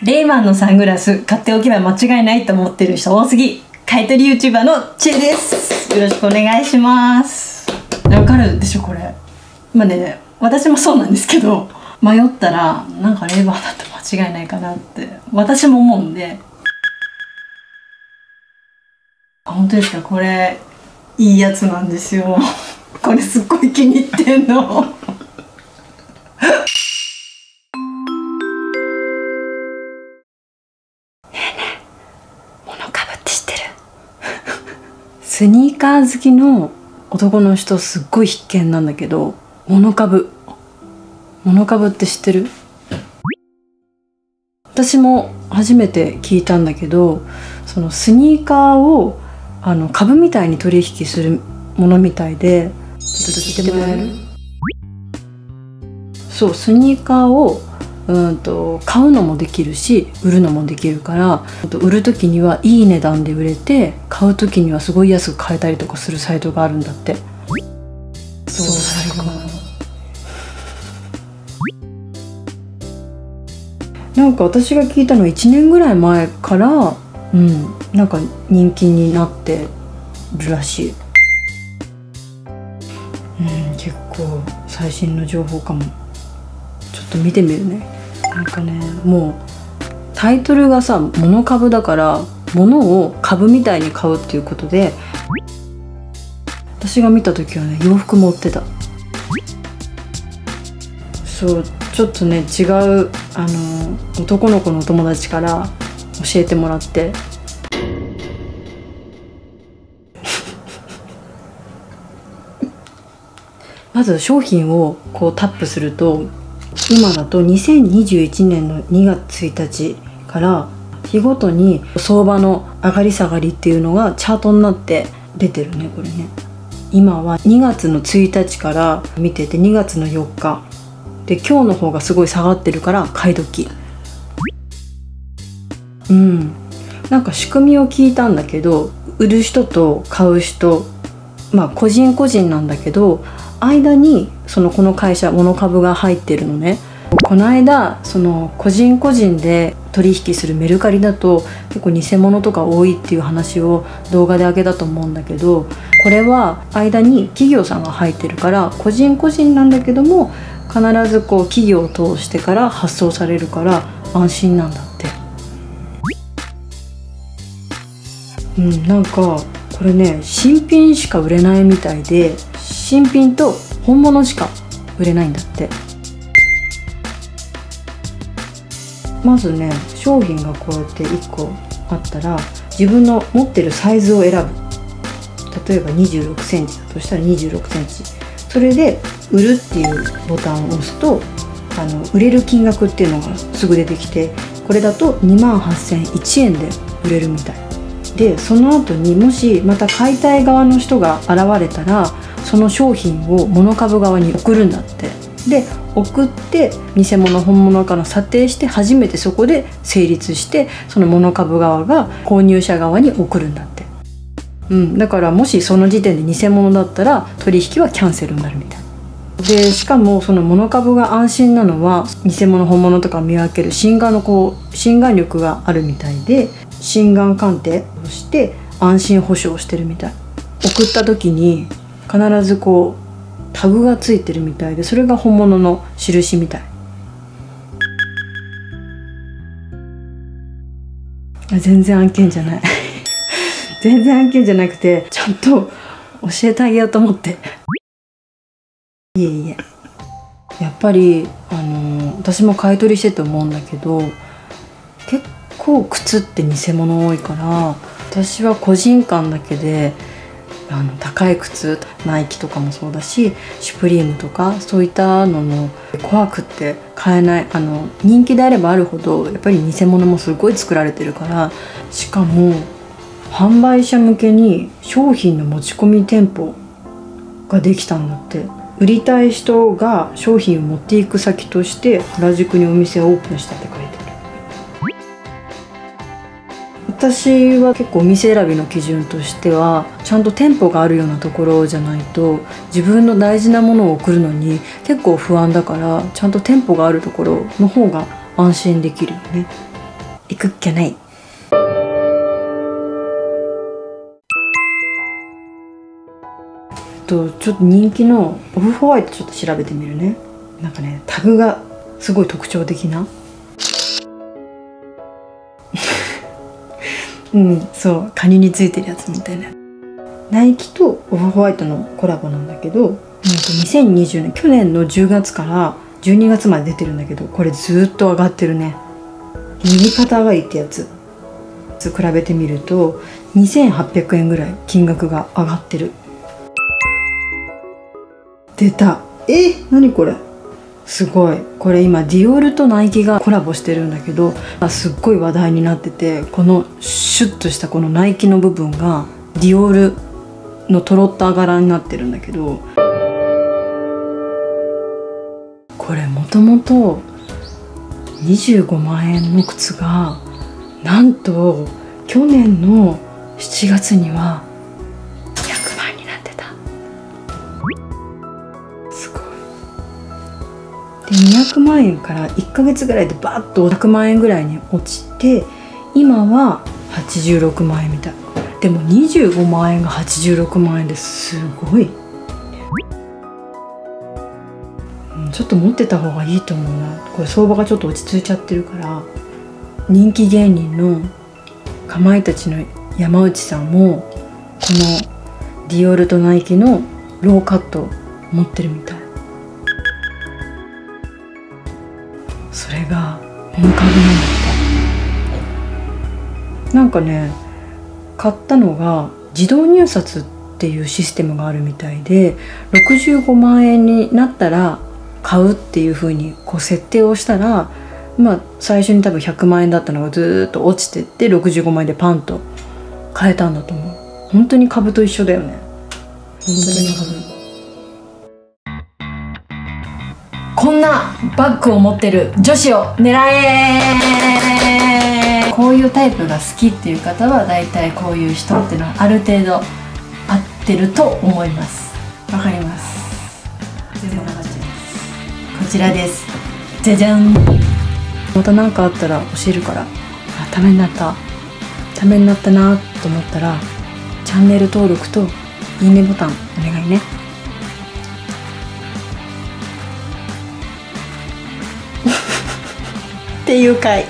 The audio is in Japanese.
レイマンのサングラス買っておけば間違いないと思ってる人多すぎ。買い取り YouTuber のチェです。よろしくお願いします。わかるでしょこれ。まあね私もそうなんですけど迷ったらなんかレイバーだと間違いないかなって私も思うんで。本当ですか？これいいやつなんですよ。これすっごい気に入ってんのスニーカー好きの男の人すっごい必見なんだけどモノ株。モノ株って知ってる？私も初めて聞いたんだけどそのスニーカーをあの株みたいに取引するものみたいでちょっと聞いてもらえる？そうスニーカーをうんと買うのもできるし売るのもできるから売る時にはいい値段で売れて買う時にはすごい安く買えたりとかするサイトがあるんだって。そう最高。なんか私が聞いたのは1年ぐらい前からうんなんか人気になってるらしい。うん結構最新の情報かも。ちょっと見てみるねなんかねもうタイトルがさ「物株」だから物を株みたいに買うっていうことで私が見た時はね洋服も売ってた。そうちょっとね違うあの男の子のお友達から教えてもらって。まず商品をこうタップすると今だと2021年の2月1日から日ごとに相場の上がり下がりっていうのがチャートになって出てるねこれね。今は2月の1日から見てて2月の4日。で今日の方がすごい下がってるから買い時。うん。なんか仕組みを聞いたんだけど売る人と買う人まあ個人個人なんだけど間にそのこの会社物株が入ってるのね。この間その個人個人で取引するメルカリだと結構偽物とか多いっていう話を動画で上げたと思うんだけどこれは間に企業さんが入ってるから個人個人なんだけども必ずこう企業を通してから発送されるから安心なんだって。うんなんかこれね新品しか売れないみたいで新品と本物しか売れないんだって。まずね商品がこうやって1個あったら自分の持ってるサイズを選ぶ。例えば2 6センチだとしたら2 6センチ。それで売るっていうボタンを押すとあの売れる金額っていうのがすぐ出てきてこれだと2万8001円で売れるみたい。でその後にもしまた買いたい側の人が現れたらその商品を物株側に送るんだって。で送って偽物本物かの査定して初めてそこで成立してその物株側が購入者側に送るんだって。うん、だからもしその時点で偽物だったら取引はキャンセルになるみたいでしかもその物株が安心なのは偽物本物とか見分ける心眼のこう心眼力があるみたいで心眼鑑定をして安心保証してるみたい。送った時に必ずこうタグがついてるみたいでそれが本物の印みたい。全然案件じゃない。全然案件じゃなくてちゃんと教えてあげようと思って。いえいえ。やっぱりあの私も買い取りしてて思うんだけど結構靴って偽物多いから私は個人間だけであの高い靴ナイキとかもそうだしシュプリームとかそういったのの怖くって買えないあの人気であればあるほどやっぱり偽物もすごい作られてるからしかも販売者向けに商品の持ち込み店舗ができたんだって。売りたい人が商品を持っていく先として原宿にお店をオープンしたって書いて私は結構お店選びの基準としてはちゃんと店舗があるようなところじゃないと自分の大事なものを送るのに結構不安だからちゃんと店舗があるところの方が安心できるよね。行くっきゃない。とちょっと人気のオフホワイトちょっと調べてみるね。なんかねタグがすごい特徴的なうんそうカニについてるやつみたいな。ナイキとオフホワイトのコラボなんだけど、うん、2020年去年の10月から12月まで出てるんだけどこれずっと上がってるね。右肩上がりってやつ比べてみると2800円ぐらい金額が上がってる。出た。え何これ？すごい。これ今ディオールとナイキがコラボしてるんだけどすっごい話題になっててこのシュッとしたこのナイキの部分がディオールのとろった柄になってるんだけどこれもともと25万円の靴がなんと去年の7月にはで200万円から1ヶ月ぐらいでバッと100万円ぐらいに落ちて今は86万円みたい。でも25万円が86万円ですごい。ちょっと持ってた方がいいと思うな。これ相場がちょっと落ち着いちゃってるから。人気芸人のかまいたちの山内さんもこのディオールとナイキのローカット持ってるみたい。本株なんだって。なんかね買ったのが自動入札っていうシステムがあるみたいで65万円になったら買うっていう風にこう設定をしたらまあ最初に多分100万円だったのがずっと落ちてって65万円でパンと買えたんだと思う。本当に株と一緒だよね。本当に株。こんなバッグを持ってる女子を狙えこういうタイプが好きっていう方は大体こういう人っていうのはある程度合ってると思います。わかります。全然こちらです。じゃじゃん。また何かあったら教えるから。あためになった。ためになったなと思ったらチャンネル登録といいねボタンお願いね。っていう回。